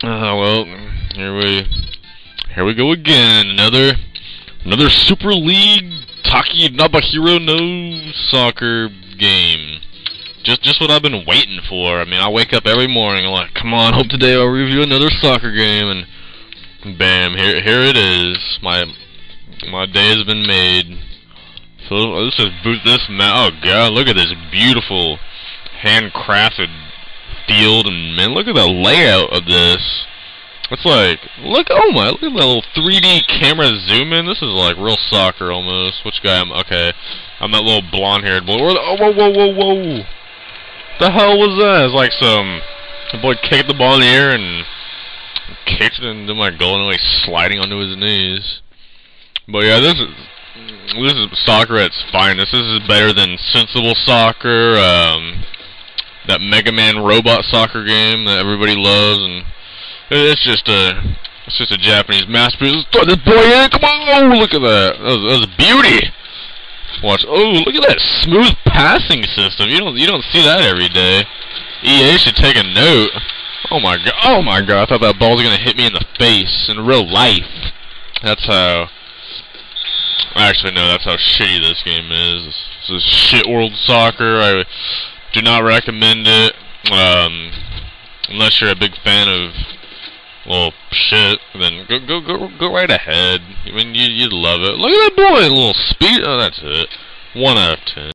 Uh, well, here we, here we go again. Another, another Super League Taki Nabahiro no soccer game. Just, just what I've been waiting for. I mean, I wake up every morning I'm like, come on, hope today I'll review another soccer game, and bam, here, here it is. My, my day has been made. So this is boot this ma- Oh god, look at this beautiful, handcrafted field, and man, look at the layout of this. It's like, look, oh my, look at that little 3D camera zoom in. This is like real soccer almost. Which guy am, okay. I'm that little blonde-haired boy. Oh, whoa, whoa, whoa, whoa. The hell was that? It's like some, the boy kicked the ball in the air and kicked it into my goal and like sliding onto his knees. But yeah, this is, this is soccer at its finest. This is better than Sensible Soccer, um, that Mega Man robot soccer game that everybody loves, and it's just a it's just a Japanese masterpiece. This boy in, come on! Oh, look at that. That was, that was beauty. Watch. Oh, look at that smooth passing system. You don't you don't see that every day. EA should take a note. Oh my god. Oh my god. I thought that ball was gonna hit me in the face in real life. That's how. Actually, no. That's how shitty this game is. This is shit world soccer. I do not recommend it. Um, unless you're a big fan of well shit, then go go go go right ahead. I mean, you you'd love it. Look at that boy, a little speed. Oh, that's it. One out of ten.